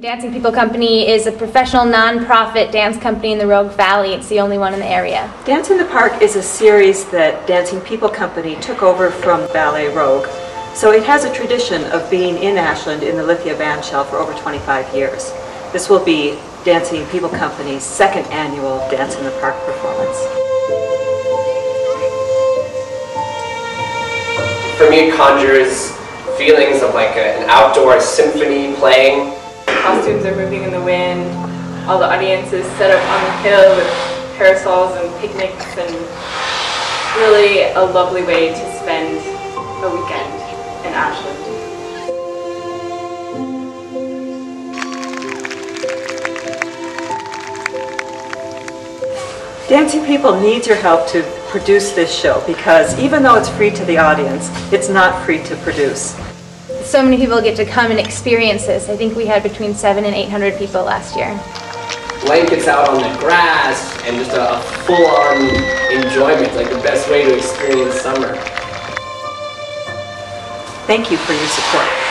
Dancing People Company is a professional non-profit dance company in the Rogue Valley. It's the only one in the area. Dance in the Park is a series that Dancing People Company took over from Ballet Rogue. So it has a tradition of being in Ashland in the Lithia Bandshell for over 25 years. This will be Dancing People Company's second annual Dance in the Park performance. For me, it conjures feelings of like a, an outdoor symphony playing costumes are moving in the wind. All the audience is set up on the hill with parasols and picnics and really a lovely way to spend a weekend in Ashland. Dancing People needs your help to produce this show because even though it's free to the audience, it's not free to produce so many people get to come and experience this. I think we had between seven and 800 people last year. Blankets out on the grass and just a, a full-on enjoyment, like the best way to experience summer. Thank you for your support.